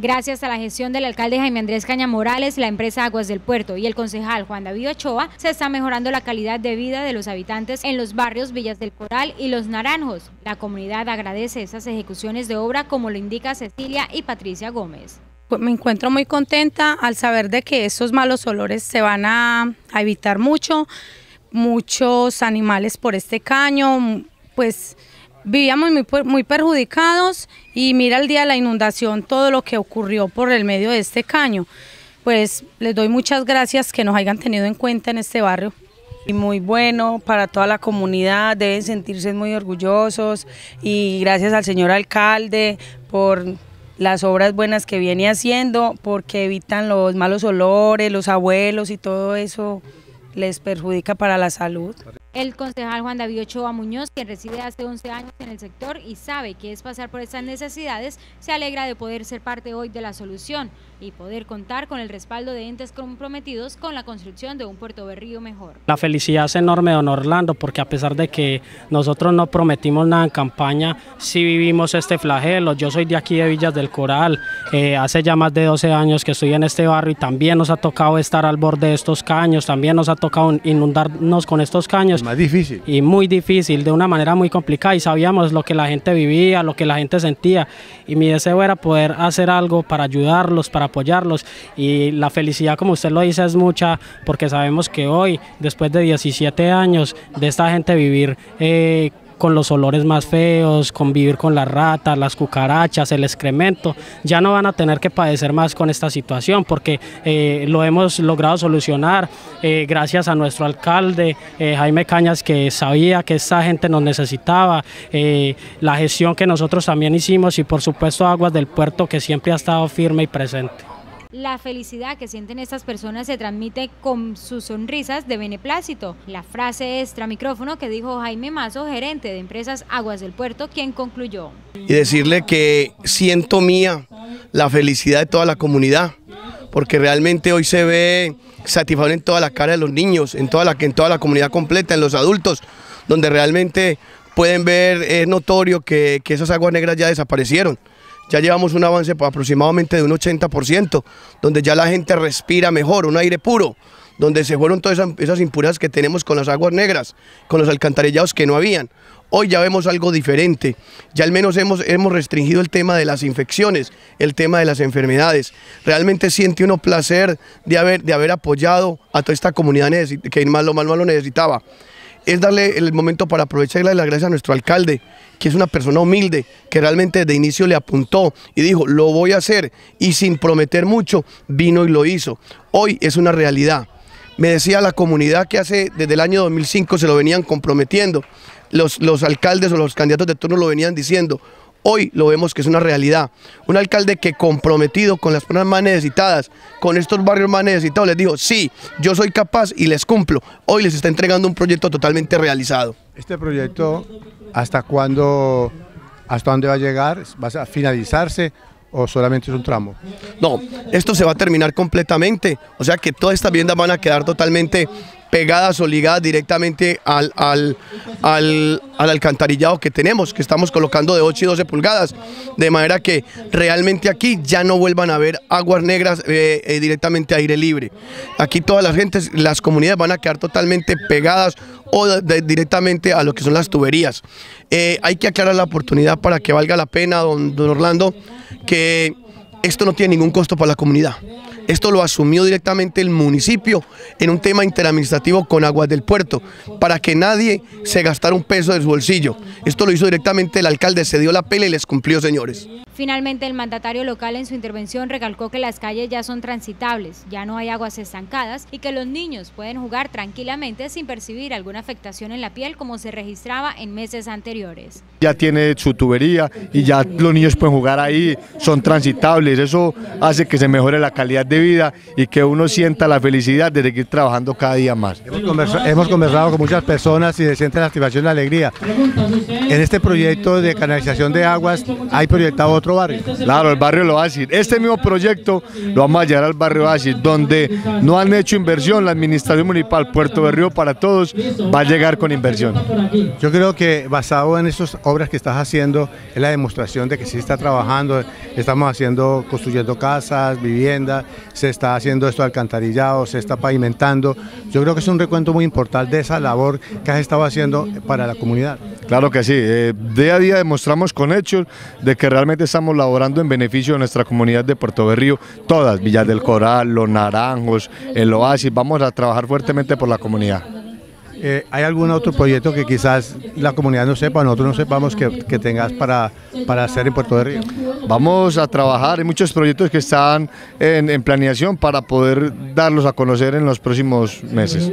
Gracias a la gestión del alcalde Jaime Andrés Caña Morales, la empresa Aguas del Puerto y el concejal Juan David Ochoa, se está mejorando la calidad de vida de los habitantes en los barrios Villas del Coral y Los Naranjos. La comunidad agradece esas ejecuciones de obra como lo indica Cecilia y Patricia Gómez. Me encuentro muy contenta al saber de que esos malos olores se van a, a evitar mucho, muchos animales por este caño, pues vivíamos muy, muy perjudicados y mira el día de la inundación todo lo que ocurrió por el medio de este caño. Pues les doy muchas gracias que nos hayan tenido en cuenta en este barrio. Y muy bueno para toda la comunidad, deben sentirse muy orgullosos y gracias al señor alcalde por las obras buenas que viene haciendo, porque evitan los malos olores, los abuelos y todo eso les perjudica para la salud. El concejal Juan David Ochoa Muñoz, quien reside hace 11 años en el sector y sabe que es pasar por estas necesidades, se alegra de poder ser parte hoy de la solución y poder contar con el respaldo de entes comprometidos con la construcción de un Puerto Berrío mejor. La felicidad es enorme, don Orlando, porque a pesar de que nosotros no prometimos nada en campaña, sí vivimos este flagelo. Yo soy de aquí de Villas del Coral, eh, hace ya más de 12 años que estoy en este barrio y también nos ha tocado estar al borde de estos caños, también nos ha tocado inundarnos con estos caños más difícil. Y muy difícil, de una manera muy complicada y sabíamos lo que la gente vivía, lo que la gente sentía y mi deseo era poder hacer algo para ayudarlos, para apoyarlos y la felicidad como usted lo dice es mucha porque sabemos que hoy, después de 17 años de esta gente vivir eh, con los olores más feos, convivir con las ratas, las cucarachas, el excremento, ya no van a tener que padecer más con esta situación porque eh, lo hemos logrado solucionar eh, gracias a nuestro alcalde eh, Jaime Cañas que sabía que esta gente nos necesitaba, la gestión que nosotros también hicimos y por supuesto Aguas del Puerto que siempre ha estado firme y presente. La felicidad que sienten estas personas se transmite con sus sonrisas de beneplácito. La frase extra micrófono que dijo Jaime Mazo, gerente de empresas Aguas del Puerto, quien concluyó. Y decirle que siento mía la felicidad de toda la comunidad, porque realmente hoy se ve satisfacción en toda la cara de los niños, en toda la, en toda la comunidad completa, en los adultos, donde realmente pueden ver, es notorio que, que esas aguas negras ya desaparecieron ya llevamos un avance aproximadamente de un 80%, donde ya la gente respira mejor, un aire puro, donde se fueron todas esas, impurezas que tenemos con las aguas negras, con los alcantarillados que no habían. Hoy ya vemos algo diferente, ya al menos hemos, hemos restringido el tema de las infecciones, el tema de las enfermedades. Realmente siente uno placer de haber, de haber apoyado a toda esta comunidad que más lo, más lo necesitaba es darle el momento para aprovecharle la gracia a nuestro alcalde, que es una persona humilde, que realmente desde inicio le apuntó y dijo, lo voy a hacer, y sin prometer mucho, vino y lo hizo. Hoy es una realidad. Me decía la comunidad que hace desde el año 2005 se lo venían comprometiendo, los, los alcaldes o los candidatos de turno lo venían diciendo, Hoy lo vemos que es una realidad. Un alcalde que comprometido con las personas más necesitadas, con estos barrios más necesitados, les dijo, sí, yo soy capaz y les cumplo. Hoy les está entregando un proyecto totalmente realizado. ¿Este proyecto hasta cuándo, hasta dónde va a llegar? ¿Va a finalizarse? o solamente es un tramo? No, esto se va a terminar completamente, o sea que todas estas viviendas van a quedar totalmente pegadas o ligadas directamente al, al, al, alcantarillado que tenemos, que estamos colocando de 8 y 12 pulgadas, de manera que realmente aquí ya no vuelvan a haber aguas negras eh, eh, directamente a aire libre. Aquí todas las gentes, las comunidades van a quedar totalmente pegadas o directamente a lo que son las tuberías. Eh, hay que aclarar la oportunidad para que valga la pena, don Orlando, que esto no tiene ningún costo para la comunidad. Esto lo asumió directamente el municipio en un tema interadministrativo con Aguas del Puerto, para que nadie se gastara un peso de su bolsillo. Esto lo hizo directamente el alcalde, se dio la pela y les cumplió, señores. Finalmente, el mandatario local en su intervención recalcó que las calles ya son transitables, ya no hay aguas estancadas y que los niños pueden jugar tranquilamente sin percibir alguna afectación en la piel como se registraba en meses anteriores. Ya tiene su tubería y ya los niños pueden jugar ahí, son transitables, eso hace que se mejore la calidad de de vida y que uno sienta la felicidad de seguir trabajando cada día más. Hemos conversado, hemos conversado con muchas personas y se siente la activación y la alegría. En este proyecto de canalización de aguas hay proyectado otro barrio. Claro, el barrio lo Oasis. Este mismo proyecto lo vamos a llevar al barrio Oasis, donde no han hecho inversión, la administración municipal Puerto Berrío para todos va a llegar con inversión. Yo creo que basado en estas obras que estás haciendo, es la demostración de que sí está trabajando, estamos haciendo, construyendo casas, viviendas, se está haciendo esto de alcantarillado, se está pavimentando. Yo creo que es un recuento muy importante de esa labor que has estado haciendo para la comunidad. Claro que sí, eh, día a día demostramos con hechos de que realmente estamos laborando en beneficio de nuestra comunidad de Puerto Berrío, todas, Villas del Coral, Los Naranjos, el Oasis, vamos a trabajar fuertemente por la comunidad. Eh, ¿Hay algún otro proyecto que quizás la comunidad no sepa, nosotros no sepamos que, que tengas para, para hacer en Puerto Berrío? Vamos a trabajar, hay muchos proyectos que están en, en planeación para poder darlos a conocer en los próximos meses.